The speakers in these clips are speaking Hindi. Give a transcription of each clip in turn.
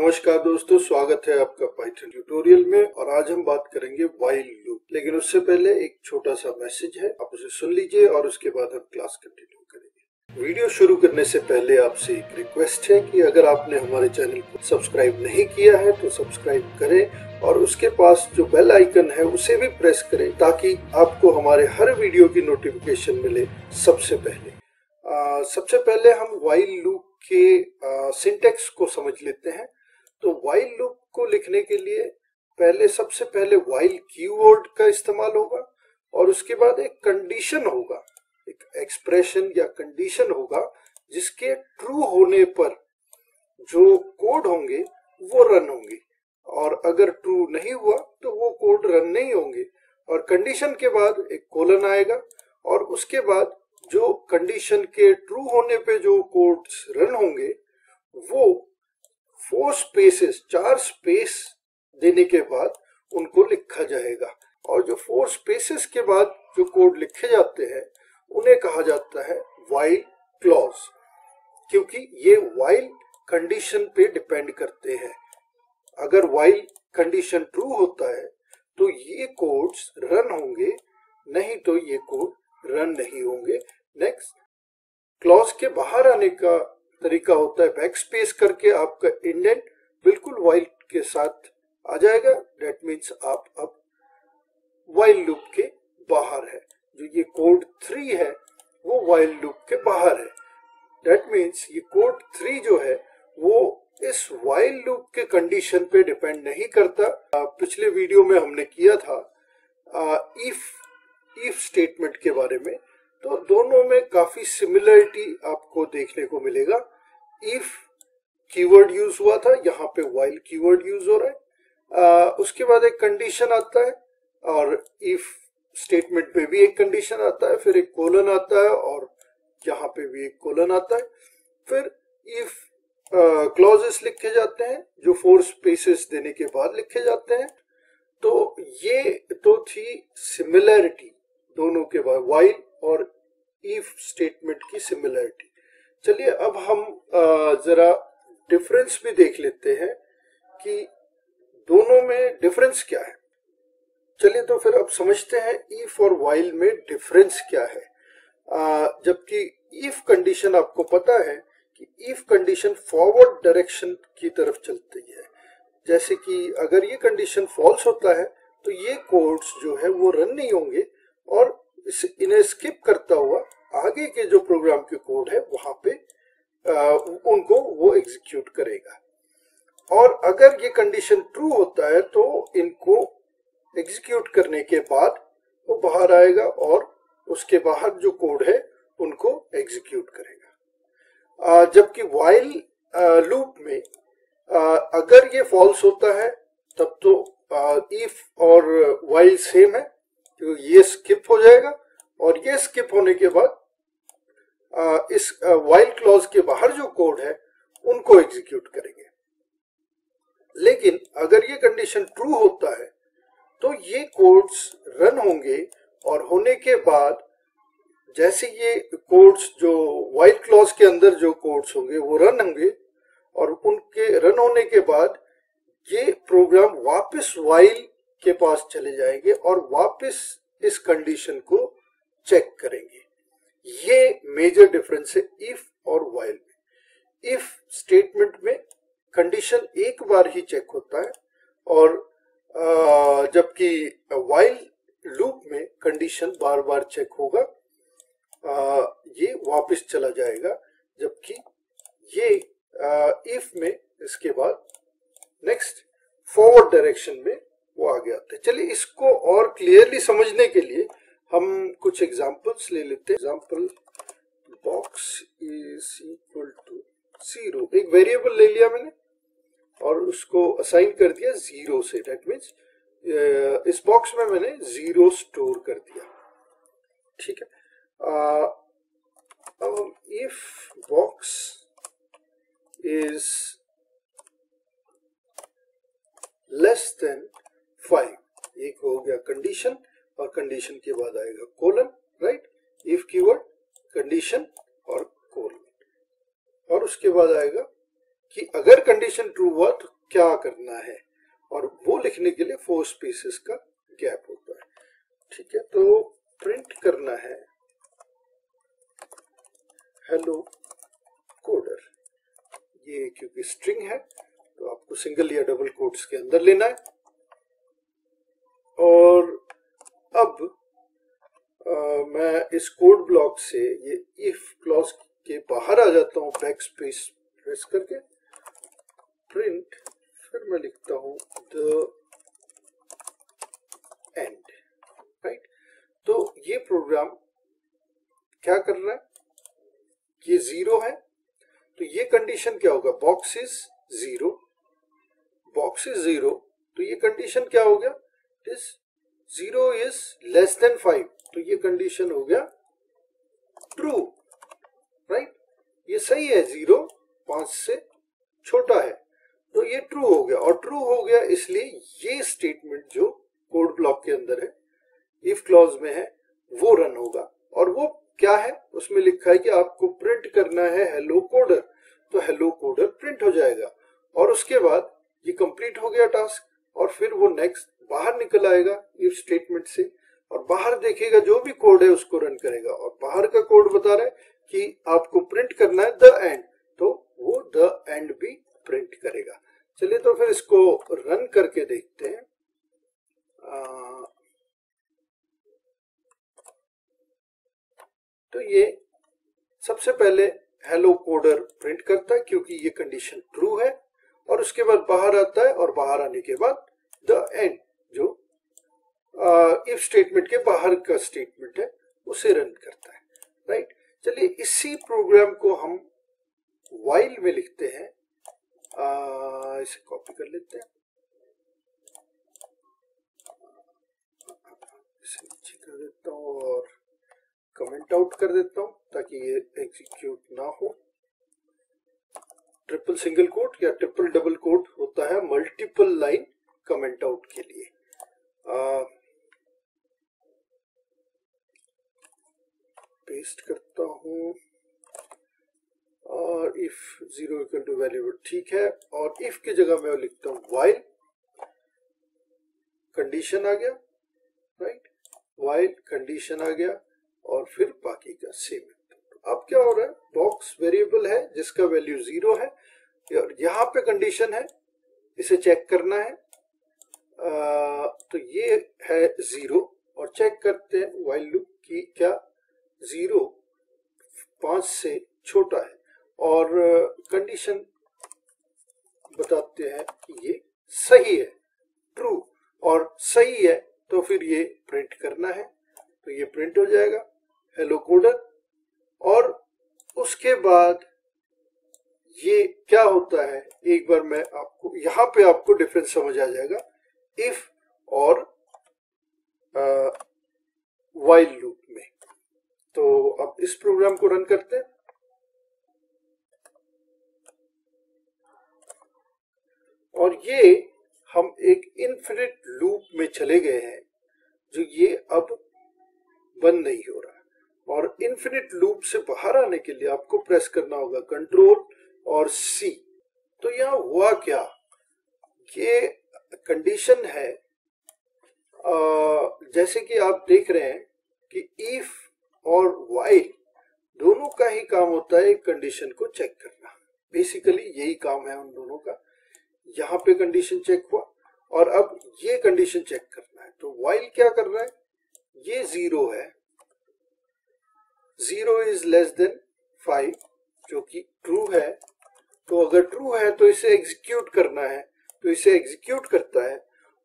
नमस्कार दोस्तों स्वागत है आपका पाइथन ट्यूटोरियल में और आज हम बात करेंगे वाइल लूप लेकिन उससे पहले एक छोटा सा मैसेज है आप उसे सुन लीजिए और उसके बाद हम क्लास कंटिन्यू करेंगे। वीडियो शुरू करने से पहले आपसे एक रिक्वेस्ट है कि अगर आपने हमारे चैनल को सब्सक्राइब नहीं किया है तो सब्सक्राइब करें और उसके पास जो बेल आइकन है उसे भी प्रेस करें ताकि आपको हमारे हर वीडियो की नोटिफिकेशन मिले सबसे पहले। आ, सबसे पहले हम वाइल लूप के सिंटेक्स को समझ लेते हैं। तो वाइल लूप को लिखने के लिए पहले, सबसे पहले वाइल कीवर्ड का इस्तेमाल होगा और उसके बाद एक कंडीशन होगा, एक एक्सप्रेशन या कंडीशन होगा, जिसके ट्रू होने पर जो कोड होंगे, वो रन होंगे। और अगर ट्रू नहीं हुआ तो वो कोड रन नहीं होंगे। और कंडीशन के बाद एक कोलन आएगा और उसके बाद जो कंडीशन के ट्रू होने पे जो कोड्स रन होंगे, वो फोर स्पेसेस चार स्पेस देने के बाद उनको लिखा जाएगा। और जो फोर स्पेसेस के बाद जो कोड लिखे जाते हैं, उन्हें कहा जाता है वाइल क्लॉज क्योंकि ये वाइल कंडीशन पे डिपेंड करते हैं। अगर वाइल कंडीशन ट्रू होता है तो ये कोड्स रन होंगे, नहीं तो ये कोड रन नहीं होंगे। नेक्स्ट क्लॉज के बाहर आने का तरीका होता है बैक स्पेस करके आपका इंडेंट बिल्कुल वाइल के साथ आ जाएगा। डेट मीन्स आप अब वाइल लूप के बाहर है। जो ये कोड थ्री है वो वाइल लूप के बाहर है। डेट मीन्स ये कोड थ्री जो है वो इस वाइल लूप के कंडीशन पे डिपेंड नहीं करता। आ, पिछले वीडियो में हमने किया था इफ़ इफ़ स्टेटमेंट के बारे में। तो दोनों में काफ़ी सिमिलरिटी आपको देखने को मिलेगा। इफ़ कीवर्ड यूज़ हुआ था यहाँ पे वाइल कीवर्ड यूज़ हो रहा है। आ, उसके बाद एक कंडीशन आता है और इफ़ स्टेटमेंट पे भी एक कंडीशन आता है फिर एक कोलन आता है और यहाँ पे भी एक कोलन आता है। फिर इफ़ क्लॉजेस लिखे जाते हैं जो फोर स्पेसेस देने के बाद लिखे जाते हैं तो ये तो थी सिमिलैरिटी दोनों के बाद वाइल और इफ़ स्टेटमेंट की सिमिलरिटी चलिए, अब हम जरा डिफरेंस भी देख लेते हैं कि दोनों में डिफरेंस क्या है। चलिए तो फिर अब समझते हैं इफ़ और वाइल में डिफरेंस क्या है। जबकि इफ़ कंडीशन आपको पता है कि इफ़ कंडीशन फॉरवर्ड डायरेक्शन की तरफ़ चलती है। जैसे कि अगर ये कंडीशन फॉल्स होता है तो ये कोड्स जो है वो रन नहीं होंगे और इन्हें स्किप करता हुआ आगे के जो प्रोग्राम के कोड है, वहाँ पे उनको वो एग्जीक्यूट करेगा। और अगर ये कंडीशन ट्रू होता है तो इनको एग्जीक्यूट करने के बाद वो बाहर आएगा और उसके बाहर जो कोड है, उनको एग्जीक्यूट करेगा। जबकि वाइल लूप में अगर ये फॉल्स होता है, तब तो इफ़ और वाइल सेम है तो ये स्किप हो जाएगा। और ये स्किप होने के बाद इस वाइल क्लॉज के बाहर जो कोड है, उनको एग्जीक्यूट करेंगे। लेकिन अगर ये कंडीशन ट्रू होता है तो ये कोड्स रन होंगे और होने के बाद जैसे ये कोड्स जो वाइल क्लॉज के अंदर जो कोड्स होंगे, वो रन होंगे और उनके रन होने के बाद ये प्रोग्राम वापस वाइल के पास चले जाएँगे और वापस इस कंडीशन को चेक करेंगे। ये मेजर डिफरेंस है इफ़ और वाइल में। इफ़ स्टेटमेंट में कंडीशन एक बार ही चेक होता है और जबकि वाइल लूप में कंडीशन बार बार चेक होगा आ, ये वापस चला जाएगा जबकि ये इफ़ में इसके बाद नेक्स्ट फॉरवर्ड डायरेक्शन में वो आगे आते हैं। चलिए इसको और क्लियरली समझने के लिए हम कुछ एग्जांपल्स ले लेते example box is equal to zero एक वेरिएबल ले लिया मैंने और उसको असाइन कर दिया ज़ीरो से। डेट मीन्स इस बॉक्स में मैंने ज़ीरो स्टोर कर दिया। ठीक है? अब if box is less than five एक हो गया कंडीशन और कंडीशन के बाद आएगा colon right if keyword condition और कोलन और उसके बाद आएगा कि अगर कंडीशन ट्रू हुआ तो क्या करना है? और वो लिखने के लिए फोर स्पेसिस का गैप होता है। ठीक है तो प्रिंट करना है। हेलो कोडर ये क्योंकि स्ट्रिंग है तो आपको सिंगल या डबल कोट्स के अंदर लेना है। और अब आ, मैं इस कोड ब्लॉक से ये इफ़ क्लॉज के बाहर आ जाता हूँ बैक स्पेस प्रेस करके। प्रिंट फिर मैं लिखता हूँ द एंड राइट तो ये प्रोग्राम क्या कर रहा है? ये ज़ीरो है। तो ये कंडीशन क्या होगा? Box is zero box is zero तो ये कंडीशन क्या हो गया? Is zero is less than five तो ये कंडीशन हो गया ट्रू राइट ये सही है, ज़ीरो पाँच से छोटा है। तो ये ट्रू हो गया और ट्रू हो गया इसलिए ये स्टेटमेंट जो कोड ब्लॉक के अंदर है इफ़ क्लॉज में है, वो रन होगा। और वो क्या है? उसमें लिखा है कि आपको प्रिंट करना है हेलो कोडर तो हेलो कोडर प्रिंट हो जाएगा। और उसके बाद ये कंप्लीट हो गया टास्क और फिर वो नेक्स्ट बाहर निकल आएगा इफ़ स्टेटमेंट से और बाहर देखेगा जो भी कोड है उसको रन करेगा। और बाहर का कोड बता रहा है कि आपको प्रिंट करना है द एंड तो वो द एंड भी प्रिंट करेगा। चलिए तो फिर इसको रन करके देखते हैं। आ, तो ये सबसे पहले हेलो कोडर प्रिंट करता है क्योंकि ये कंडीशन ट्रू है। और उसके बाद बाहर आता है और बाहर आने के बाद द एंड जो इफ़ स्टेटमेंट के बाहर का स्टेटमेंट है उसे रन करता है राइट चलिए इसी प्रोग्राम को हम वाइल में लिखते हैं। आ, इसे कॉपी कर लेते हैं। इसे नीचे कर देता हूँ और कमेंट आउट कर देता हूँ ताकि ये एग्जीक्यूट ना हो। ट्रिपल सिंगल कोट या ट्रिपल डबल कोट होता है मल्टीपल लाइन कमेंट आउट के लिए। पेस्ट करता हूँ। और if zero equal to value ठीक है। और इफ़ की जगह मैं लिखता हूँ वाइल कंडीशन आ गया। राइट वाइल कंडीशन आ गया। और फिर बाकी का सेम अब क्या हो रहा है? बॉक्स वेरिएबल है, जिसका वैल्यू ज़ीरो है। और यहाँ पे कंडीशन है। इसे चेक करना है। तो ये है ज़ीरो और चेक करते हैं वाइल लूप की क्या ज़ीरो पाँच से छोटा है। और कंडीशन बताते हैं कि ये सही है ट्रू और सही है तो फिर ये प्रिंट करना है तो ये प्रिंट हो जाएगा। हेलो कोडर और उसके बाद ये क्या होता है, एक बार मैं आपको, यहाँ पे आपको डिफरेंस समझ आ जाएगा। इफ़ और वाइल लूप में। तो अब इस प्रोग्राम को रन करते हैं। और ये हम एक इन्फिनिट लूप में चले गए हैं, जो ये अब बंद नहीं हो रहा। और इन्फिनिट लूप से बाहर आने के लिए आपको प्रेस करना होगा कंट्रोल और सी तो यहाँ हुआ क्या? ये कंडीशन है जैसे कि आप देख रहे हैं कि इफ़ और वाइल दोनों का ही काम होता है कंडीशन को चेक करना। बेसिकली यही काम है उन दोनों का। यहाँ पे कंडीशन चेक हुआ और अब ये कंडीशन चेक करना है। तो वाइल क्या कर रहा है? ये ज़ीरो है। Zero is less than five जो कि ट्रू है। तो अगर ट्रू है तो इसे एग्जीक्यूट करना है। तो इसे एग्जीक्यूट करता है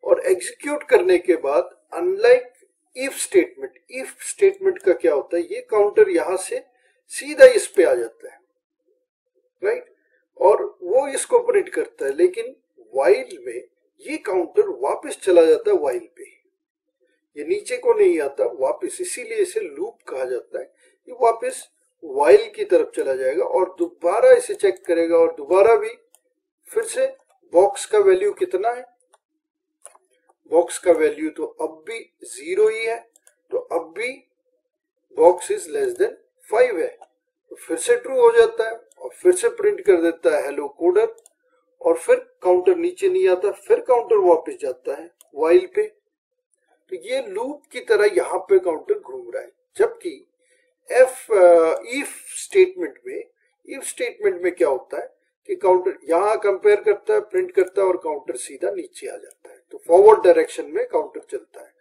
और एग्जीक्यूट करने के बाद unlike if statement if statement का क्या होता है? ये काउंटर यहाँ से सीधा इस पे आ जाता है राइट और वो इसको प्रिंट करता है, लेकिन वाइल में ये काउंटर वापस चला जाता है वाइल पे। ये नीचे को नहीं आता, वापस इसीलिए इसे लूप कहा जाता है ये वापस वाइल की तरफ़ चला जाएगा और दोबारा इसे चेक करेगा और दोबारा भी फिर से बॉक्स का वैल्यू कितना है? बॉक्स का वैल्यू तो अब भी ज़ीरो ही है तो अब भी box is less than five है। तो फिर से ट्रू हो जाता है और फिर से प्रिंट कर देता है हेलो कोडर और फिर काउंटर नीचे नहीं आता, फिर काउंटर वापस जाता है वाइल पे। तो ये लूप की तरह यहाँ पे काउंटर घूम रहा है, जबकि एफ़ इफ़ स्टेटमेंट में इफ़ स्टेटमेंट में क्या होता है? कि काउंटर यहाँ कंपेयर करता है प्रिंट करता है और काउंटर सीधा नीचे आ जाता है। तो फॉरवर्ड डायरेक्शन में काउंटर चलता है।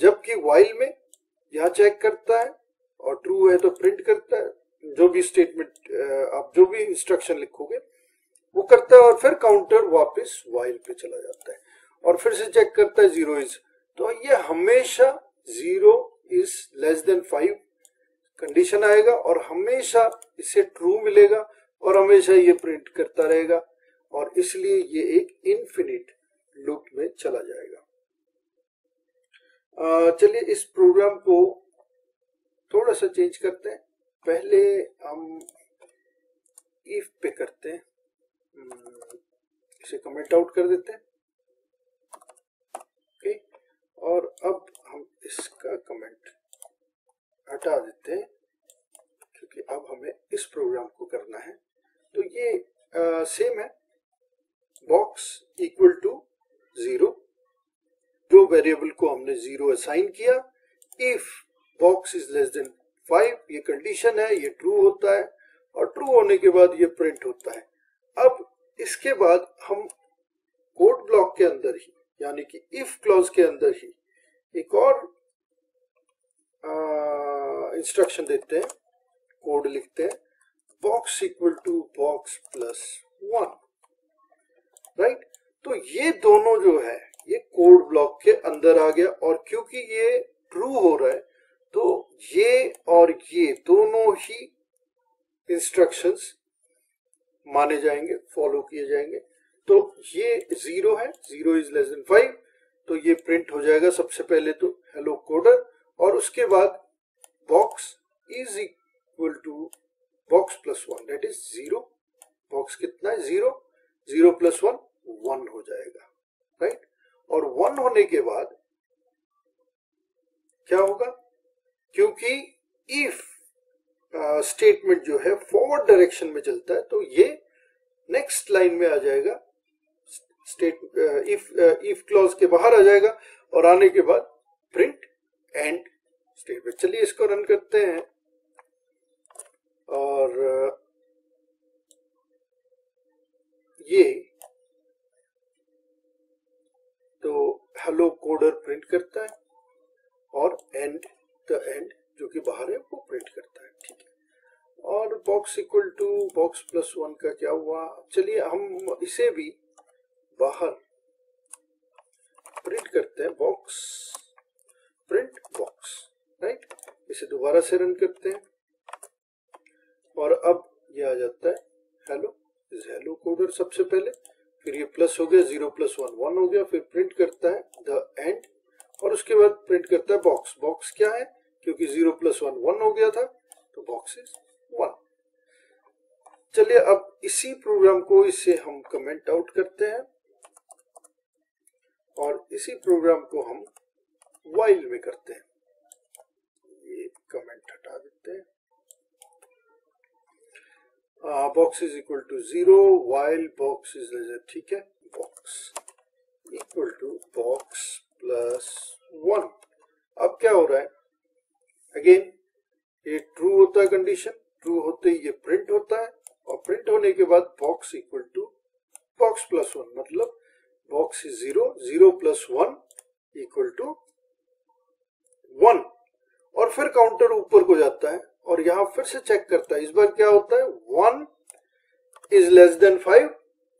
जबकि वाइल में यहाँ चेक करता है और ट्रू है तो प्रिंट करता है। जो भी स्टेटमेंट आप जो भी इंस्ट्रक्शन लिखोगे, वो करता है और फिर काउंटर वापस वाइल पे चला जाता है। और फिर से चेक करता है ज़ीरो इज़ तो ये हमेशा zero is less than five condition आएगा और हमेशा इसे ट्रू मिलेगा। और हमेशा ये प्रिंट करता रहेगा और इसलिए ये एक इनफिनिट लूप में चला जाएगा। चलिए इस प्रोग्राम को थोड़ा सा चेंज करते हैं। पहले हम इफ़ पे करते हैं। हम्म, इसे कमेंट आउट कर देते हैं। ओके और अब हम इसका कमेंट हटा देते हैं क्योंकि अब हमें इस प्रोग्राम को करना है। तो ये सेम है। बॉक्स इक्वल टू ज़ीरो जो वेरिएबल को हमने ज़ीरो असाइन किया। If box is less than five ये कंडीशन है, ये ट्रू होता है और ट्रू होने के बाद ये प्रिंट होता है। अब इसके बाद हम कोड ब्लॉक के अंदर ही, यानी कि इफ़ क्लॉज के अंदर ही एक और इंस्ट्रक्शन देते हैं कोड लिखते हैं। Box equal to box plus one right तो ये दोनों जो है, ये कोड ब्लॉक के अंदर आ गया और क्योंकि ये ट्रू हो रहा है तो ये और ये दोनों ही इंस्ट्रक्शंस माने जाएँगे फॉलो किए जाएँगे। तो ये ज़ीरो है zero is less than five तो ये प्रिंट हो जाएगा सबसे पहले तो हेलो कोडर और उसके बाद box is equal to box plus one that is zero box कितना है? Zero zero plus one one हो जाएगा राइट और वन होने के बाद क्या होगा? क्योंकि इफ़ स्टेटमेंट uh, जो है फॉरवर्ड डायरेक्शन में चलता है तो ये नेक्स्ट लाइन में आ जाएगा। स्टेट इफ़ इफ़ क्लॉज के बाहर आ जाएगा और आने के बाद प्रिंट एंड स्टेटमेंट चलिए इसको रन करते हैं। और ये तो हेलो कोडर प्रिंट करता है और एंड द एंड जो कि बाहर है, वो प्रिंट करता है, ठीक है। और box equal to box plus one का क्या हुआ? चलिए हम इसे भी बाहर प्रिंट करते हैं बॉक्स प्रिंट बॉक्स राइट इसे दोबारा से रन करते हैं। और अब ये आ जाता है हेलो इज़ हेलो कोडर सबसे पहले, फिर ये प्लस हो गया ज़ीरो प्लस वन वन हो गया, फिर प्रिंट करता है द एंड और उसके बाद प्रिंट करता है बॉक्स बॉक्स क्या है? क्योंकि ज़ीरो प्लस वन वन हो गया था तो बॉक्स इज़ वन चलिए अब इसी प्रोग्राम को इससे हम कमेंट आउट करते हैं, और इसी प्रोग्राम को हम वाइल में करते हैं। ये कमेंट हटा देते हैं box is equal to zero while box is ठीक है? Box equal to box plus one अब क्या हो रहा है? अगेन ये ट्रू होता है कंडीशन ट्रू होते ही ये प्रिंट होता है, और प्रिंट होने के बाद box equal to box plus one मतलब box is zero zero plus one equal to one और फिर काउंटर ऊपर को जाता है। और यहाँ फिर से चेक करता है। इस बार क्या होता है? One is less than five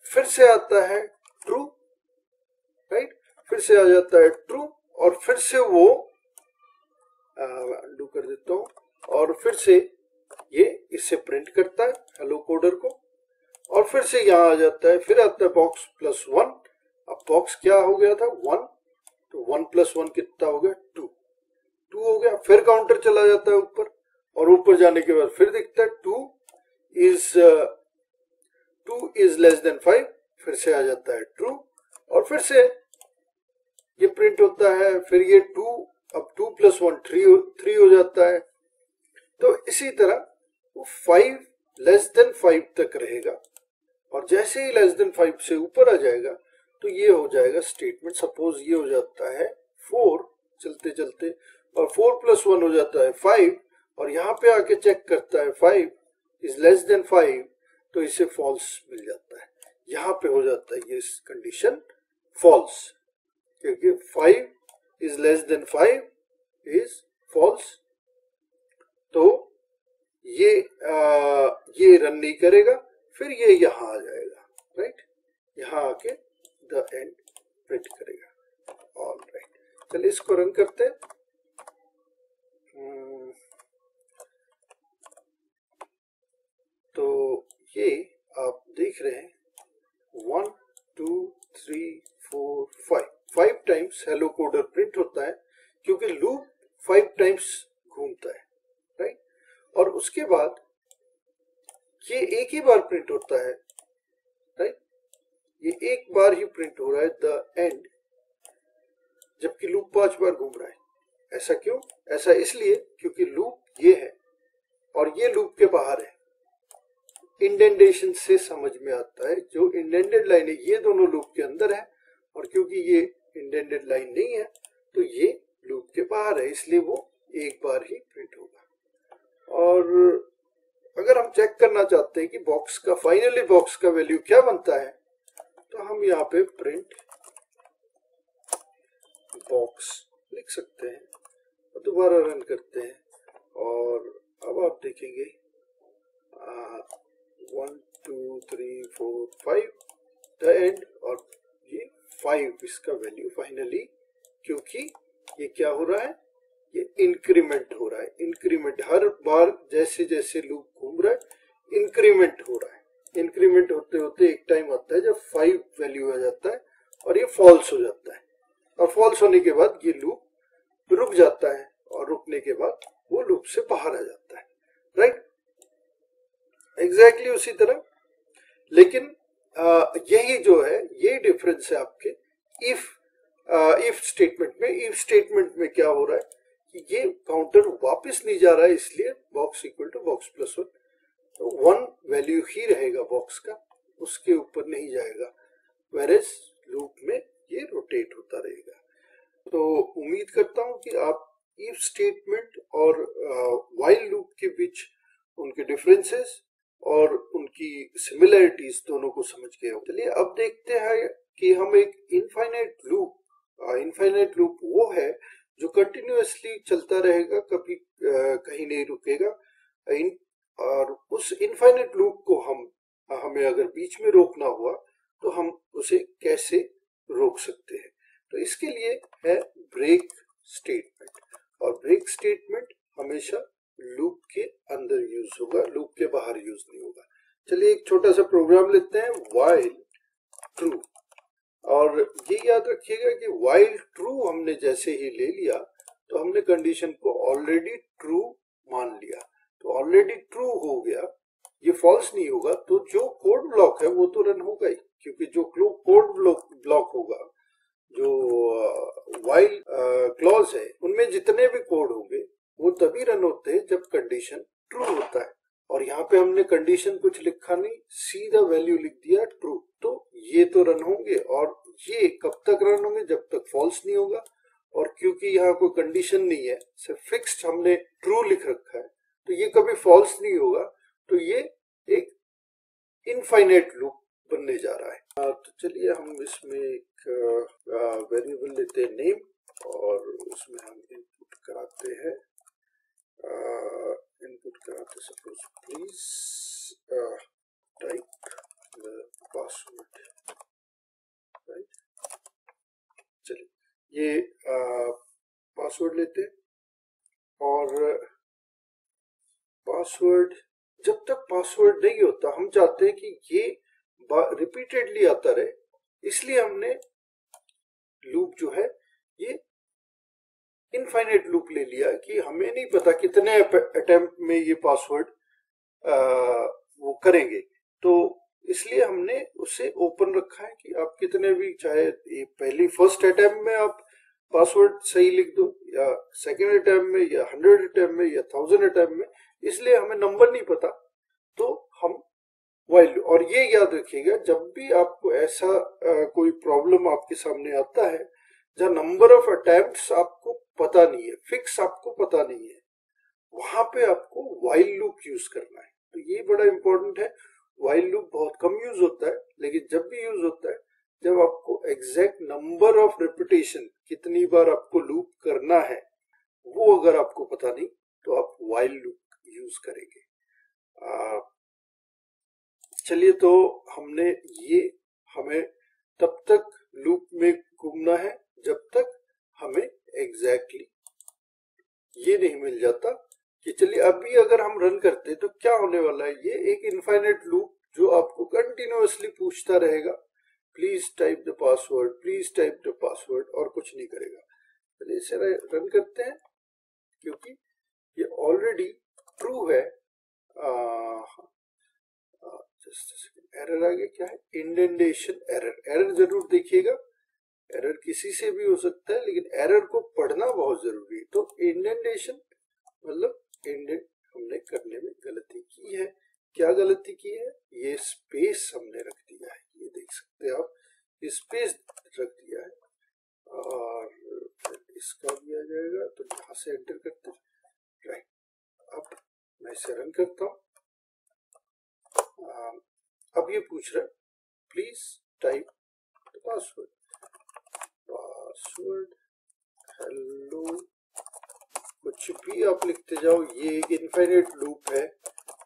फिर से आता है ट्रू राइट फिर से आ जाता है ट्रू और फिर से वो डू कर देता हूँ। और फिर से ये इससे प्रिंट करता है हेलो कोडर को। और फिर से यहाँ आ जाता है, फिर आता है बॉक्स प्लस वन अब बॉक्स क्या हो गया था? वन तो वन प्लस वन कितना हो गया? टू टू हो गया। फिर काउंटर चला जाता है ऊपर। और ऊपर जाने के बाद फिर दिखता है two is two is less than five फिर से आ जाता है ट्रू और फिर से ये प्रिंट होता है, फिर ये टू अब two plus one three three हो जाता है। तो इसी तरह वो फाइव लेस देन फाइव तक रहेगा और जैसे ही लेस देन फाइव से ऊपर आ जाएगा तो ये हो जाएगा स्टेटमेंट सपोज़ ये हो जाता है फोर चलते चलते और फोर प्लस वन हो जाता है फाइव और यहाँ पे आके चेक करता है five is less than five तो इसे फॉल्स मिल जाता है। यहाँ पे हो जाता है ये कंडीशन फॉल्स क्योंकि five is less than five is false तो ये आ, ये रन नहीं करेगा फिर ये यहाँ आ जाएगा राइट यहाँ आके द एंड प्रिंट करेगा। ऑल राइट चलिए इसको रन करते हैं। तो ये आप देख रहे हैं। One two three four five five times hello coder print होता है, क्योंकि लूप फाइव टाइम्स घूमता है राइट और उसके बाद ये एक ही बार प्रिंट होता है राइट ये एक बार ही प्रिंट हो रहा है द एंड जबकि लूप पाँच बार घूम रहा है। ऐसा क्यों? ऐसा इसलिए क्योंकि लूप ये है, और ये लूप के बाहर है। इंडेंटेशन से समझ में आता है, जो इंडेंटेड लाइन है, ये दोनों लूप के अंदर है, और क्योंकि ये इंडेंटेड लाइन नहीं है तो ये लूप के बाहर है, इसलिए वो एक बार ही प्रिंट होगा। और अगर हम चेक करना चाहते हैं कि बॉक्स का फाइनली बॉक्स का वैल्यू क्या बनता है तो हम यहाँ पे प्रिंट बॉक्स लिख सकते हैं, और दोबारा रन करते हैं, और अब आप देखेंगे one two three four five the end और ये फाइव इसका वैल्यू फाइनली क्योंकि ये क्या हो रहा है? ये इंक्रीमेंट हो रहा है। इंक्रीमेंट हर बार जैसे जैसे लूप घूम रहा है इंक्रीमेंट हो रहा है। इंक्रीमेंट होते होते एक टाइम आता है जब फाइव वैल्यू आ जाता है और ये फॉल्स हो जाता है। और फॉल्स होने के बाद ये लूप रुक जाता है और रुकने के बाद वो लूप से बाहर आ जाता है। राइट एग्जैक्टली exactly उसी तरह। लेकिन यही जो है ये डिफरेंस है आपके। इफ़ इफ़ स्टेटमेंट में इफ़ स्टेटमेंट में क्या हो रहा है कि ये काउंटर वापस नहीं जा रहा है इसलिए box equal to box plus one तो वन वैल्यू ही रहेगा बॉक्स का उसके ऊपर नहीं जाएगा। वेरेज लूप में ये रोटेट होता रहेगा। तो उम्मीद करता हूँ कि आप इफ़ स्टेटमेंट और वाइल uh, लूप के बीच उनके डिफरेंसेस और उनकी सिमिलरिटीज दोनों को समझ गए हो। चलिए अब देखते हैं कि हम एक इनफाइनाइट लूप इनफाइनाइट लूप वो है जो कंटिन्यूसली चलता रहेगा कभी uh, कहीं नहीं रुकेगा। इन और उस इनफाइनेट लूप को हम हमें अगर बीच में रोकना हुआ तो हम उसे कैसे रोक सकते हैं? तो इसके लिए है ब्रेक स्टेटमेंट और ब्रेक स्टेटमेंट हमेशा लूप के अंदर यूज़ होगा, लूप के बाहर यूज़ नहीं होगा। चलिए एक छोटा सा प्रोग्राम लेते हैं वाइल ट्रू और ये याद रखिएगा कि वाइल ट्रू हमने जैसे ही ले लिया तो हमने कंडीशन को ऑलरेडी ट्रू मान लिया। तो ऑलरेडी ट्रू हो गया, ये फॉल्स नहीं होगा तो जो कोड ब्लॉक है, वो तो रन होगा ही, क्योंकि जो कोड ब्लॉक ब्लॉक होगा, जो वाइल क्लॉज है, उनमें जितने भी कोड होंगे तभी रन होते हैं जब कंडीशन ट्रू होता है। और यहाँ पे हमने कंडीशन कुछ लिखा नहीं सीधा वैल्यू लिख दिया ट्रू तो ये तो रन होंगे और ये कब तक रन होंगे जब तक फॉल्स नहीं होगा। और क्योंकि यहाँ कोई कंडीशन नहीं है सिर्फ़ फिक्स्ड हमने ट्रू लिख रखा है तो ये कभी फॉल्स नहीं होगा। तो ये एक इनफाइनेट लूप बनने जा रहा है। आ, तो चलिए हम इसमें एक वेरिएबल लेते हैं नेम और उसमें हम इनपुट कराते हैं। इनपुट कराते suppose please type the password right चलिए, ये पासवर्ड लेते और पासवर्ड जब तक पासवर्ड नहीं होता, हम चाहते हैं कि ये रिपीटेडली आता रहे, इसलिए हमने लूप जो है, ये इनफाइनेट लूप ले लिया कि हमें नहीं पता कितने अटेम्प्ट में ये पासवर्ड वो करेंगे। तो इसलिए हमने उसे ओपन रखा है कि आप कितने भी चाहे ये पहली फ़र्स्ट अटेम्प्ट में आप पासवर्ड सही लिख दो या सेकेंड अटेम्प्ट में या हंड्रेड अटेम्प्ट में या थाउज़ेंड अटेम्प्ट में इसलिए हमें नंबर नहीं पता। तो हम वाइल और ये याद रखिएगा जब भी आपको ऐसा आ, कोई प्रॉब्लम आपके सामने आता है जहाँ नंबर ऑफ़ अटेम्प्ट आपको पता नहीं है फिक्स आपको पता नहीं है। वहाँ पे आपको वाइल्ड लूप यूज़ करना है। तो ये बड़ा इंपॉर्टेंट है। वाइल्ड लूप बहुत कम यूज़ होता है, लेकिन जब भी यूज़ होता है, जब आपको एग्जैक्ट नंबर ऑफ़ रिपीटेशन कितनी बार आपको लूप करना है, वो अगर आपको पता नहीं तो आप वाइल्ड लूप यूज़ करेंगे। चलिए तो हमने ये, हमें तब तक लूप में घूमना है। जब तक हमें एग्जैक्टली exactly ये नहीं मिल जाता कि चलिए अभी अगर हम रन करते तो क्या होने वाला है? ये एक इनफाइनेट लूप जो आपको कंटिन्यूसली पूछता रहेगा please type the password please type the password और कुछ नहीं करेगा। चलिए इसे रन करते हैं, क्योंकि ये ऑलरेडी ट्रू है। जस्ट एरर आ गया। क्या है? इंडेंटेशन एरर एरर ज़रूर देखिएगा। एरर किसी से भी हो सकता है, लेकिन एरर को पढ़ना बहुत ज़रूरी है। तो इंडेंटेशन मतलब इंडेंट हमने करने में गलती की है। क्या गलती की है? ये स्पेस हमने रख दिया है। ये देख सकते हैं आप स्पेस रख दिया है। और इसका भी आ जाएगा तो यहाँ से एंटर करते हैं। राइट, अब मैं इसे रन करता हूँ। अब ये पूछ रहा है, please type password. Password. Hello. कुछ भी आप लिखते जाओ, ये एक इनफाइनेट लूप है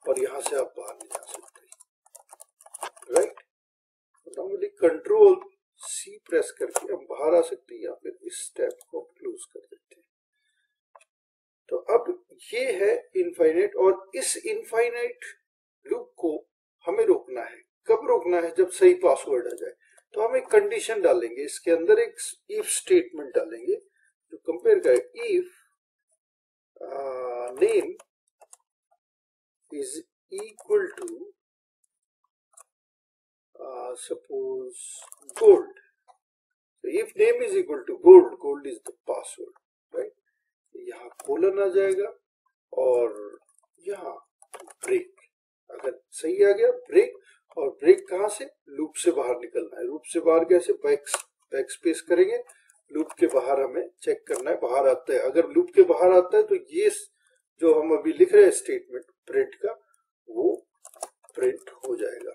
और यहाँ से आप बाहर नहीं जा सकते। Right normally control C press करके हम बाहर आ सकते हैं या फिर इस स्टेप को क्लोज कर देते हैं। तो अब ये है इनफाइनेट और इस इनफाइनाइट लूप को हमें रोकना है। कब रोकना है? जब सही पासवर्ड आ जाए। तो हम एक कंडीशन डालेंगे, इसके अंदर एक इफ़ स्टेटमेंट डालेंगे, जो कंपेयर करे if name is equal to suppose gold if name is equal to gold gold is the password right यहाँ कोलन आ जाएगा और यहाँ ब्रेक अगर सही आ गया ब्रेक और ब्रेक कहाँ से? लूप से बाहर निकलना है। लूप से बाहर कैसे बैक बैक स्पेस करेंगे। लूप के बाहर हमें चेक करना है, बाहर आता है। अगर लूप के बाहर आता है तो ये जो हम अभी लिख रहे हैं स्टेटमेंट प्रिंट का, वो प्रिंट हो जाएगा।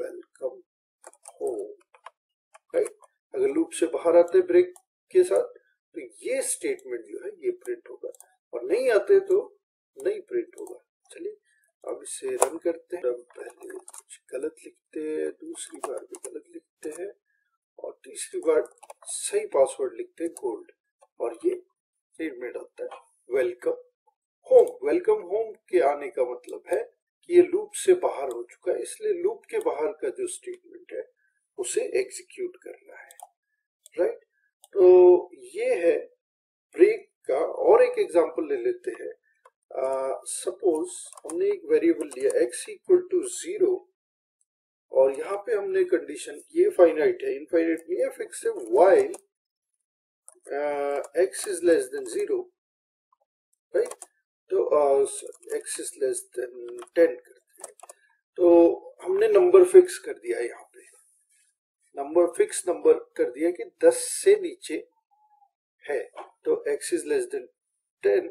वेलकम हो राइट अगर लूप से बाहर आते हैं ब्रेक के साथ तो ये स्टेटमेंट जो है, ये प्रिंट होगा। और नहीं आते तो नहीं प्रिंट होगा। चलिए अब इसे रन करते हैं। पहले कुछ गलत लिखते हैं, दूसरी बार भी गलत लिखते हैं और तीसरी बार सही पासवर्ड लिखते हैं गोल्ड और ये स्टेटमेंट आता है वेलकम होम वेलकम होम के आने का मतलब है कि ये लूप से बाहर हो चुका है, इसलिए लूप के बाहर का जो स्टेटमेंट है, उसे एग्जीक्यूट करना है। राइट तो ये है ब्रेक का और एक एग्जांपल ले लेते हैं। सपोज़ uh, हमने एक वेरिएबल लिया x इक्वल टू ज़ीरो और यहाँ पे हमने कंडीशन ये फाइनाइट है इनफाइनाइट नहीं है फिक्स है while x is less than zero right तो x is less than ten करते हैं। तो हमने नंबर फिक्स कर दिया यहाँ पे। नंबर फिक्स नंबर कर दिया कि 10 से नीचे है तो x is less than ten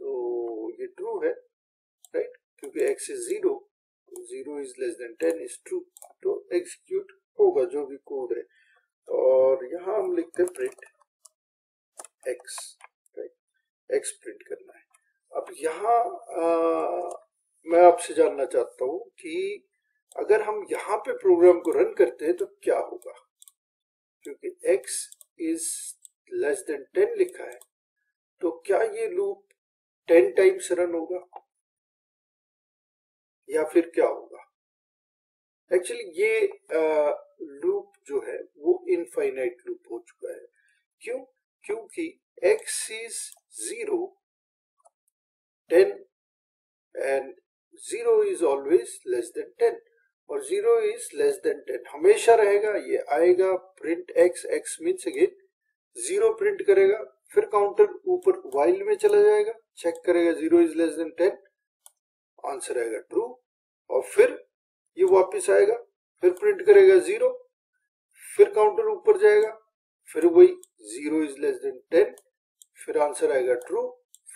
तो ये ट्रू है राइट क्योंकि x is zero zero is less than ten is true तो एग्जीक्यूट होगा जो भी कोड है। और यहाँ हम लिखते हैं print x right x print करना है। अब यहाँ मैं आपसे जानना चाहता हूँ कि अगर हम यहाँ पे प्रोग्राम को रन करते हैं तो क्या होगा? क्योंकि x is less than ten लिखा है तो क्या ये लूप टेन टाइम्स रन होगा, या फिर क्या होगा? एक्चुअली ये लूप जो है, वो इनफाइनाइट लूप हो चुका है। क्यों? क्योंकि x is zero ten and zero is always less than ten और zero is less than ten हमेशा रहेगा, ये आएगा print x x means again zero print करेगा फिर काउंटर ऊपर वाइल में चला जाएगा। चेक करेगा zero is less than ten answer आएगा ट्रू और फिर ये वापस आएगा। फिर प्रिंट करेगा ज़ीरो फिर काउंटर ऊपर जाएगा। फिर वही zero is less than ten फिर आंसर आएगा ट्रू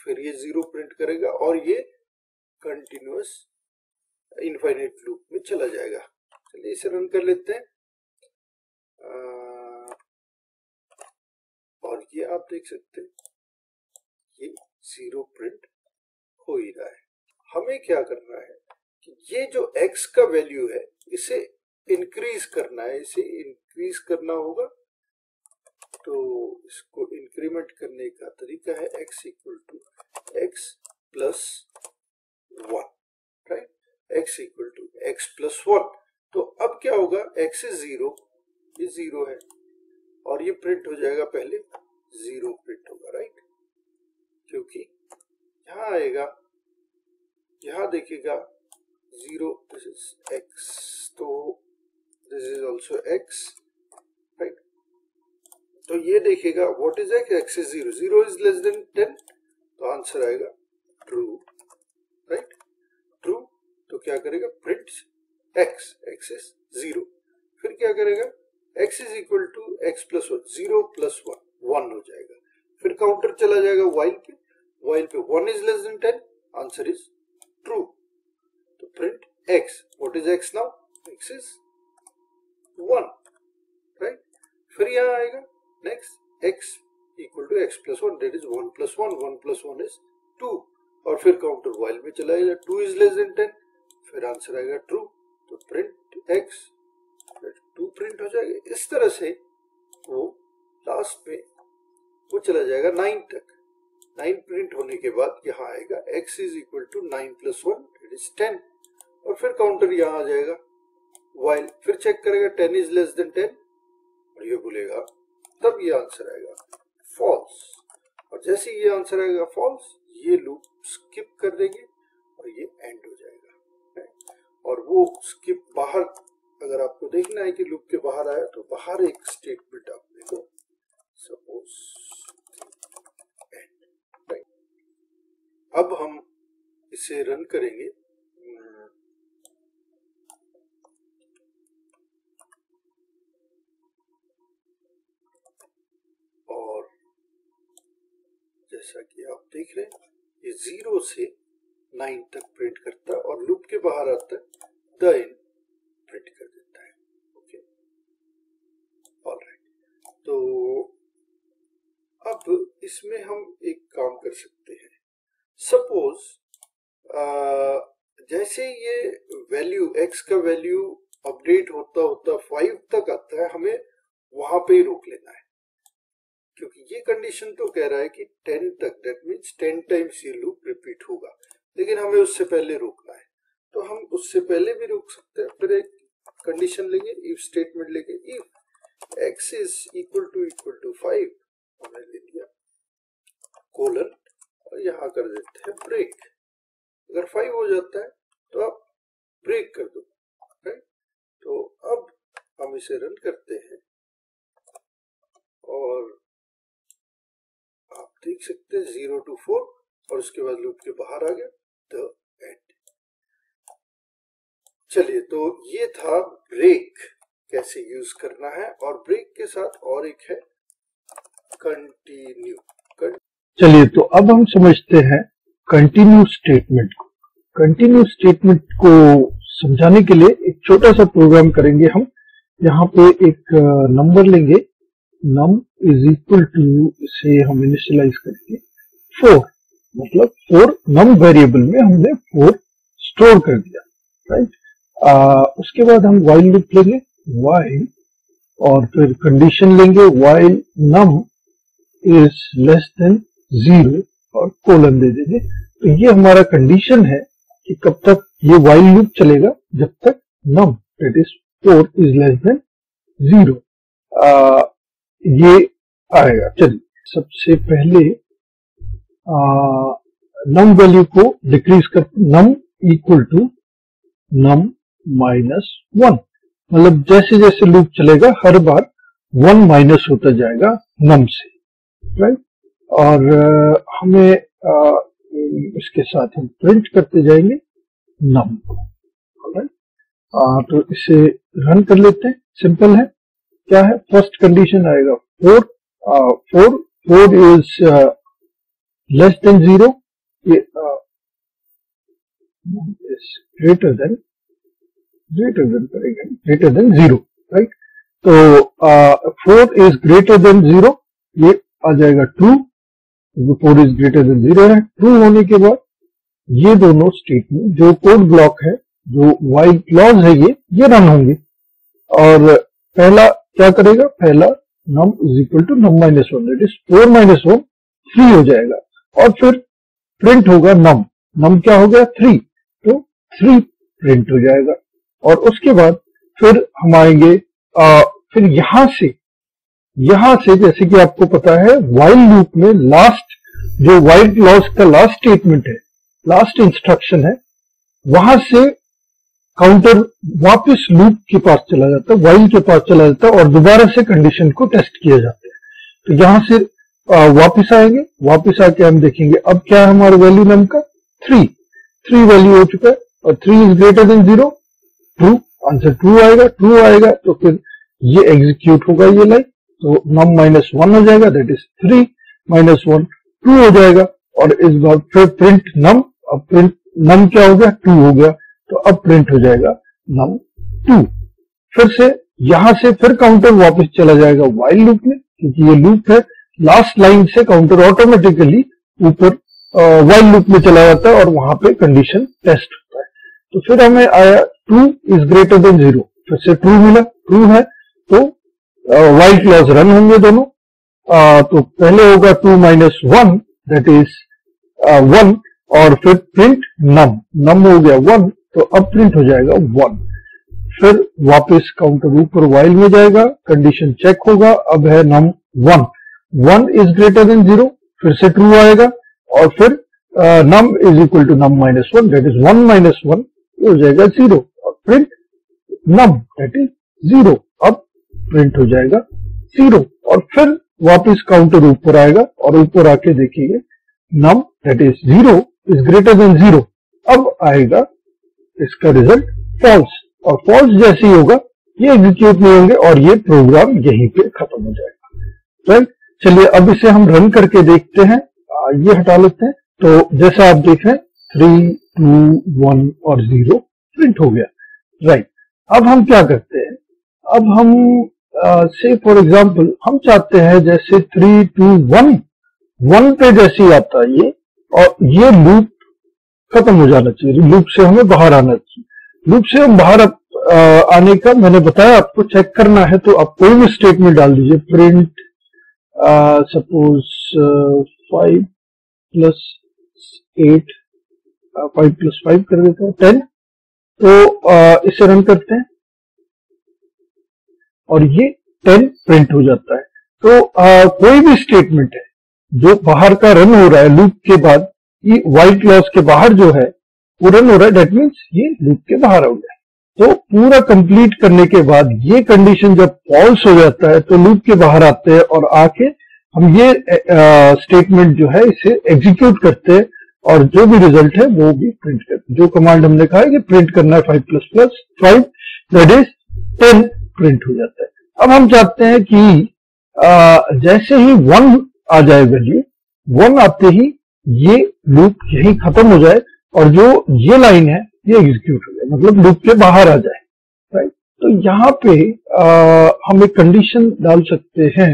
फिर ये ज़ीरो प्रिंट करेगा और ये कंटिन्यूस इनफाइनेट लूप में चला जाएगा। चलिए इसे रन कर लेते हैं। आ, ये आप देख सकते हैं। ये ज़ीरो प्रिंट हो ही रहा है। हमें क्या करना है कि ये जो x का वैल्यू है, इसे इंक्रीज करना है। इसे इंक्रीज करना होगा। तो इसको इंक्रीमेंट करने का तरीका है x equal to x plus one right x equal to x plus one तो अब क्या होगा? x इज़ ज़ीरो ये ज़ीरो है। और ये प्रिंट हो जाएगा पहले। ज़ीरो प्रिंट होगा राइट क्योंकि यहाँ आएगा, यहाँ देखेगा ज़ीरो दिस इज़ एक्स तो this is also x right तो ये देखिएगा what is x x is zero zero is less than ten तो आंसर आएगा ट्रू राइट ट्रू तो क्या करेगा? Print x x is zero फिर क्या करेगा? X is equal to x plus one zero plus one one हो जाएगा। फिर काउंटर चला जाएगा वाइल पे। वाइल पे one is less than ten answer is true तो print x what is x now x is one right फिर यहाँ आएगा। Next x equal to x plus one that is one plus one one plus one is two और फिर काउंटर वाइल में चला जाएगा। Two is less than ten फिर आंसर आएगा ट्रू तो प्रिंट एक्स टू प्रिंट हो जाएगा। इस तरह से वो लास्ट में वो चला जाएगा नाइन तक। नाइन प्रिंट होने के बाद यहाँ आएगा, x is equal to nine plus one it is ten और फिर काउंटर यहाँ आ जाएगा। वाइल फिर चेक करेगा ten is less than ten और ये बोलेगा, तब ये आंसर आएगा फॉल्स और जैसे ये आंसर आएगा फॉल्स ये लूप स्किप कर देंगे और ये एंड हो जाएगा। और वो स्किप बाहर, अगर आपको देखना है कि लूप के बाहर आया तो बाहर एक स्टेटमेंट आप देखो। सपोज़ अब हम इसे रन करेंगे। और जैसा कि आप देख रहे हैं, ये ज़ीरो से नाइन तक प्रिंट करता है और लूप के बाहर आता है द प्रिंट कर देता है। ओके ऑल राइट तो अब इसमें हम एक काम कर सकते हैं। सपोज़ जैसे ये वैल्यू एक्स का वैल्यू अपडेट होता होता फाइव तक आता है, हमें वहाँ पे ही रोक लेना है। क्योंकि ये कंडीशन तो कह रहा है कि टेन तक दैट मीन्स टेन टाइम्स ये लूप रिपीट होगा। लेकिन हमें उससे पहले रोकना है। तो हम उससे पहले भी रोक सकते हैं। फिर एक कंडीशन लेंगे इफ़ स्टेटमेंट लेंगे। If x is equal to equal to five हमने ले लिया कोलन यहाँ कर देते हैं ब्रेक अगर फाइव हो जाता है तो आप ब्रेक कर दो तो अब हम इसे रन करते हैं। और आप देख सकते हैं ज़ीरो टू फोर और उसके बाद लूप के बाहर आ गया द एंड चलिए तो ये था ब्रेक कैसे यूज़ करना है, और ब्रेक के साथ और एक है कंटिन्यू चलिए तो अब हम समझते हैं कंटिन्यू स्टेटमेंट को। कंटिन्यू स्टेटमेंट को समझाने के लिए एक छोटा सा प्रोग्राम करेंगे हम। यहाँ पे एक नंबर लेंगे। नम इज़ इक्वल टू इसे हम इनिशियलाइज करेंगे। फोर मतलब फोर नम वेरिएबल में हमने फोर स्टोर कर दिया राइट उसके बाद हम वाइल लूप लेंगे। वाइल और फिर कंडीशन लेंगे। While num is less than zero और कोलन दे देंगे। तो ये हमारा कंडीशन है कि कब तक ये वाइल लूप चलेगा, जब तक num that is four is less than zero ये आएगा। चलिए, सबसे पहले नम वैल्यू को डिक्रीज कर num equal to num minus one मतलब जैसे जैसे लूप चलेगा, हर बार वन माइनस होता जाएगा नम से। राइट और हमें इसके साथ हम प्रिंट करते जाएँगे नम तो इसे रन कर लेते हैं। सिंपल है। क्या है? फ़र्स्ट कंडीशन आएगा four four four is less than zero greater than greater than करेंगे ग्रेटर देन ज़ीरो राइट तो four is greater than zero ये आ जाएगा true four is greater than zero है ट्रू होने के बाद ये दोनों स्टेटमेंट जो कोड ब्लॉक है जो वाइल क्लॉज है ये ये रन होंगे। और पहला क्या करेगा? पहला num is equal to num minus one that is four minus one three हो जाएगा। और फिर प्रिंट होगा नम नम क्या हो गया? थ्री तो थ्री प्रिंट हो जाएगा। और उसके बाद फिर हम आएँगे आ, फिर यहाँ से यहाँ से जैसे कि आपको पता है वाइल लूप में लास्ट जो वाइल क्लॉज का लास्ट स्टेटमेंट है लास्ट इंस्ट्रक्शन है, वहाँ से काउंटर वापस लूप के पास चला जाता है वाइल के पास चला जाता है और दोबारा से कंडीशन को टेस्ट किया जाता है। तो यहाँ से वापस आएँगे, वापस आके हम देखेंगे अब क्या है हमारा वैल्यू नम का? थ्री थ्री वैल्यू हो चुका है और three is greater than zero true answer true आएगा ट्रू आएगा तो फिर ये एग्जीक्यूट होगा ये लाइन तो नम माइनस वन हो जाएगा that is three minus one two हो जाएगा, और इस बार फिर प्रिंट नम अब प्रिंट नम क्या हो गया? टू हो गया तो अब प्रिंट हो जाएगा नम टू फिर से यहाँ से फिर काउंटर वापस चला जाएगा वाइल लूप में, क्योंकि ये लूप है लास्ट लाइन से काउंटर ऑटोमेटिकली ऊपर वाइल लूप में चला जाता है और वहाँ पे कंडीशन टेस्ट होता है। तो फिर हमें आया two is greater than zero फिर से ट्रू मिला ट्रू है तो वाइल क्लॉज रन होंगे दोनों। आ, तो पहले होगा two minus one that is one और फिर प्रिंट नम नम हो गया वन तो अब प्रिंट हो जाएगा वन फिर वापस काउंटर ऊपर वाइल में जाएगा कंडीशन चेक होगा अब है num one one is greater than zero फिर से ट्रू आएगा और फिर num is equal to num minus one that is one minus one हो जाएगा ज़ीरो और print num that is zero अब प्रिंट हो जाएगा ज़ीरो और फिर वापस काउंटर ऊपर आएगा और ऊपर आके देखिए num that is zero is greater than zero अब आएगा इसका रिज़ल्ट फॉल्स और फॉल्स जैसे ही होगा, ये एग्जीक्यूट नहीं होंगे और ये प्रोग्राम यहीं पे खत्म हो जाएगा। राइट चलिए, अब इसे हम रन करके देखते हैं। ये हटा लेते हैं। तो जैसा आप देख रहे हैं थ्री टू वन और ज़ीरो प्रिंट हो गया। राइट अब हम क्या करते हैं? अब हम से फॉर एग्ज़ाम्पल हम चाहते हैं जैसे थ्री टू वन वन पे जैसे ही आता है ये और ये लूप खत्म हो जाना चाहिए। लूप से हमें बाहर आना चाहिए। लूप से हम बाहर आने का मैंने बताया आपको चेक करना है तो आप कोई भी स्टेटमेंट डाल दीजिए। Print suppose five plus eight five plus five कर देते हैं टेन तो आ, इसे रन करते हैं। और ये टेन प्रिंट हो जाता है। तो आ, कोई भी स्टेटमेंट है जो बाहर का रन हो रहा है लूप के बाद ये वाइट लॉस के बाहर जो है वो रन हो रहा है डेट मीन्स ये लूप के बाहर हो गया। तो पूरा कंप्लीट करने के बाद ये कंडीशन जब फॉल्स हो जाता है तो लूप के बाहर आते हैं और आके हम ये स्टेटमेंट जो है इसे एग्जीक्यूट करते हैं और जो भी रिज़ल्ट है वो भी प्रिंट करते जो कमांड हमने कहा है कि प्रिंट करना है five plus plus five that is ten print हो जाता है। अब हम चाहते हैं कि आ, जैसे ही वन आ जाए वैल्यू वन आते ही ये लूप यही खत्म हो जाए और जो ये लाइन है ये एग्जीक्यूट हो जाए मतलब लूप के बाहर आ जाए राइट तो यहाँ पे आ, हम एक कंडीशन डाल सकते हैं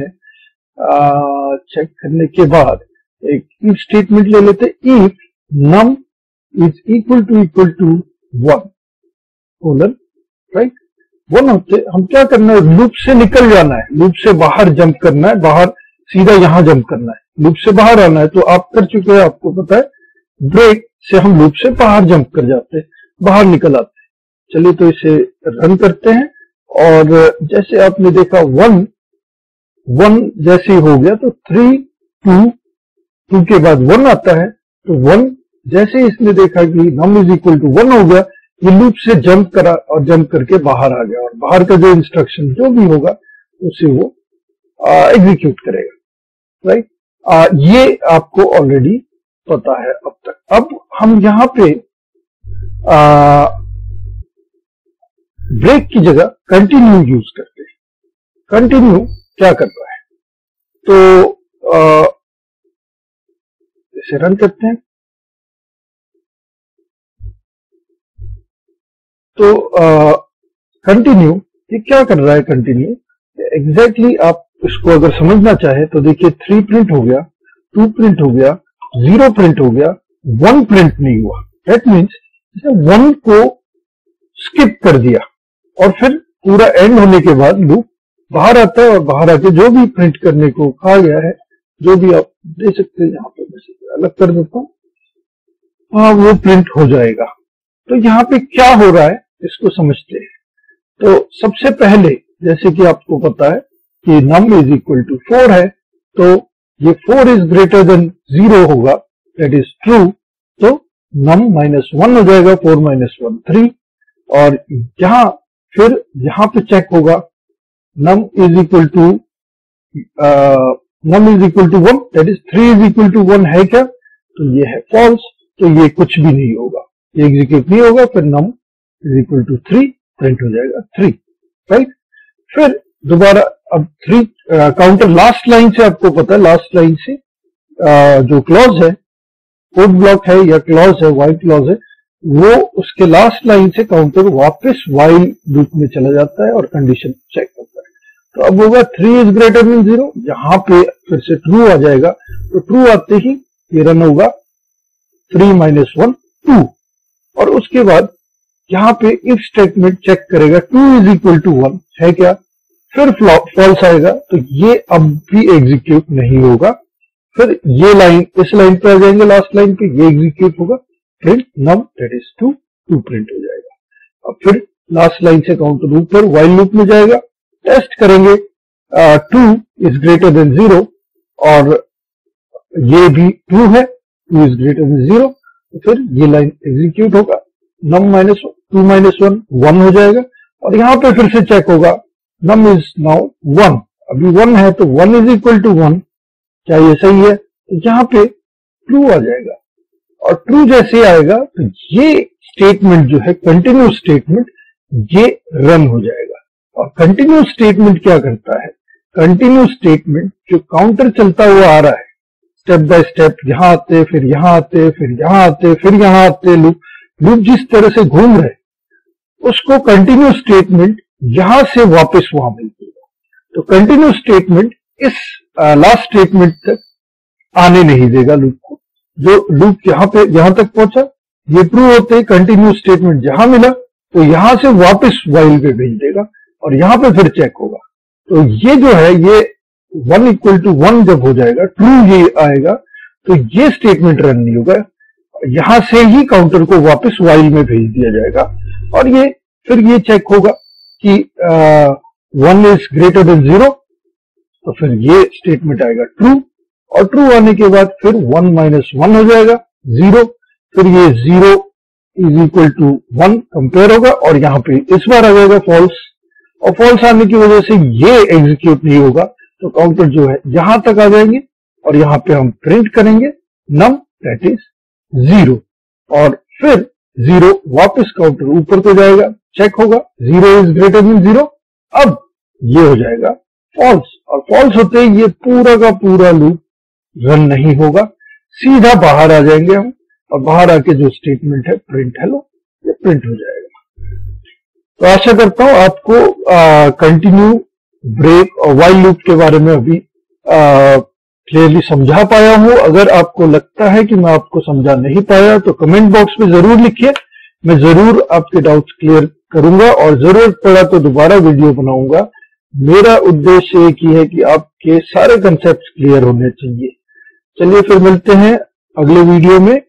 चेक करने के बाद एक इफ़ स्टेटमेंट ले लेते if num is equal to equal to one colon right one होते हम क्या करना है? लूप से निकल जाना है। लूप से बाहर जंप करना है। बाहर सीधा यहाँ जंप करना है। लूप से बाहर आना है तो आप कर चुके हैं, आपको पता है ब्रेक से हम लूप से बाहर जंप कर जाते हैं। बाहर निकल आते हैं। चलिए तो इसे रन करते हैं। और जैसे आपने देखा वन वन जैसे हो गया तो थ्री टू टू के बाद वन आता है। तो वन जैसे इसने देखा कि num is equal to one हो गया ये लूप से जंप करा और जंप करके बाहर आ गया और बाहर का जो इंस्ट्रक्शन जो भी होगा उसे वो एग्जीक्यूट करेगा राइट आ, ये आपको ऑलरेडी पता है अब तक। अब हम यहाँ पे आ, ब्रेक की जगह कंटिन्यू यूज़ करते हैं। कंटिन्यू क्या कर रहा है? तो आ, इसे रन करते हैं। तो कंटिन्यू ये क्या कर रहा है कंटिन्यू एग्जैक्टली आप इसको अगर समझना चाहे तो देखिए थ्री प्रिंट हो गया टू प्रिंट हो गया ज़ीरो प्रिंट हो गया वन प्रिंट नहीं हुआ। दैट मीन्स वन को स्किप कर दिया। और फिर पूरा एंड होने के बाद लूप बाहर आता है और बाहर आके जो भी प्रिंट करने को कहा गया है, जो भी आप दे सकते हैं, यहाँ पे मैसेज अलग कर देता हूँ हाँ वो प्रिंट हो जाएगा। तो यहाँ पे क्या हो रहा है? इसको समझते हैं। तो सबसे पहले, जैसे कि आपको पता है कि num is equal to four है तो ये four is greater than zero होगा दैट इज़ ट्रू तो नम माइनस वन हो जाएगा फोर माइनस वन थ्री और यहाँ, फिर यहाँ पे चेक होगा num is equal to num is equal to one that is three is equal to one है क्या? तो ये है फॉल्स तो ये कुछ भी नहीं होगा। ये एग्जीक्यूट नहीं होगा, फिर num is equal to three print हो जाएगा थ्री राइट फिर दोबारा अब थ्री काउंटर लास्ट लाइन से आपको पता है लास्ट लाइन से uh, जो क्लॉज है कोड ब्लॉक है या क्लॉज है वाइट क्लॉज है वो उसके लास्ट लाइन से काउंटर वापस वाइल लूप में चला जाता है और कंडीशन चेक करता है। तो अब होगा three is greater than zero यहाँ पे फिर से ट्रू आ जाएगा। तो ट्रू आते ही ये रन होगा थ्री माइनस वन टू और उसके बाद यहाँ पे इफ़ स्टेटमेंट चेक करेगा two is equal to one है क्या? फिर फॉल्स आएगा तो ये अब भी एग्जीक्यूट नहीं होगा। फिर ये लाइन इस लाइन पे आ जाएँगे लास्ट लाइन पे, ये एग्जीक्यूट होगा। Print num that is two two print हो जाएगा। अब फिर लास्ट लाइन से काउंटर ऊपर वाइल लूप में जाएगा। टेस्ट करेंगे two is greater than zero और ये भी टू है two is greater than zero फिर ये लाइन एग्जीक्यूट होगा। Num minus two minus one one हो जाएगा। और यहाँ पे फिर से चेक होगा। नम इज़ नाउ वन अभी वन है तो one is equal to one क्या ये सही है? तो यहाँ पे ट्रू आ जाएगा। और ट्रू जैसे आएगा तो ये स्टेटमेंट जो है कंटिन्यू स्टेटमेंट ये रन हो जाएगा। और कंटिन्यू स्टेटमेंट क्या करता है? कंटिन्यू स्टेटमेंट जो काउंटर चलता हुआ आ रहा है स्टेप बाय स्टेप यहाँ आते, फिर यहाँ आते, फिर यहाँ आते, फिर यहाँ आते लूप लूप जिस तरह से घूम रहे उसको कंटिन्यू स्टेटमेंट यहाँ से वापस वहाँ मिलती है तो कंटिन्यू स्टेटमेंट इस लास्ट स्टेटमेंट तक आने नहीं देगा लूप को। जो लूप यहाँ पे, यहाँ तक पहुँचा, ये प्रूव होते कंटिन्यू स्टेटमेंट जहाँ मिला तो यहाँ से वापस वाइल पे भेज देगा और यहाँ पे फिर चेक होगा। तो ये जो है, ये वन इक्वल टू वन जब हो जाएगा ट्रू ये आएगा तो ये स्टेटमेंट रन नहीं होगा। यहाँ से ही काउंटर को वापस वाइल में भेज दिया जाएगा। और ये, फिर ये चेक होगा कि one is greater than zero तो फिर ये स्टेटमेंट आएगा ट्रू और ट्रू आने के बाद फिर वन माइनस वन हो जाएगा ज़ीरो फिर ये zero is equal to one compare होगा, और यहाँ पे इस बार आ जाएगा फॉल्स और फॉल्स आने की वजह से ये एग्जीक्यूट नहीं होगा तो काउंटर जो है यहाँ तक आ जाएँगे, और यहाँ पे हम प्रिंट करेंगे नम दैट इज़ ज़ीरो और फिर ज़ीरो वापस काउंटर ऊपर को जाएगा चेक होगा, zero is greater than zero, अब ये हो जाएगा फॉल्स और फॉल्स होते ही ये पूरा का पूरा लूप रन नहीं होगा, सीधा बाहर आ जाएँगे हम, और बाहर आके जो स्टेटमेंट है प्रिंट हेलो ये प्रिंट हो जाएगा। तो आशा करता हूँ आपको कंटिन्यू ब्रेक और वाइल लूप के बारे में अभी क्लियरली समझा पाया हूँ। अगर आपको लगता है कि मैं आपको समझा नहीं पाया तो कमेंट बॉक्स में ज़रूर लिखिए। मैं ज़रूर आपके डाउट्स क्लियर करूँगा और ज़रूरत पड़ा तो दोबारा वीडियो बनाऊँगा। मेरा उद्देश्य एक ही है कि आपके सारे कंसेप्ट क्लियर होने चाहिए। चलिए फिर मिलते हैं अगले वीडियो में।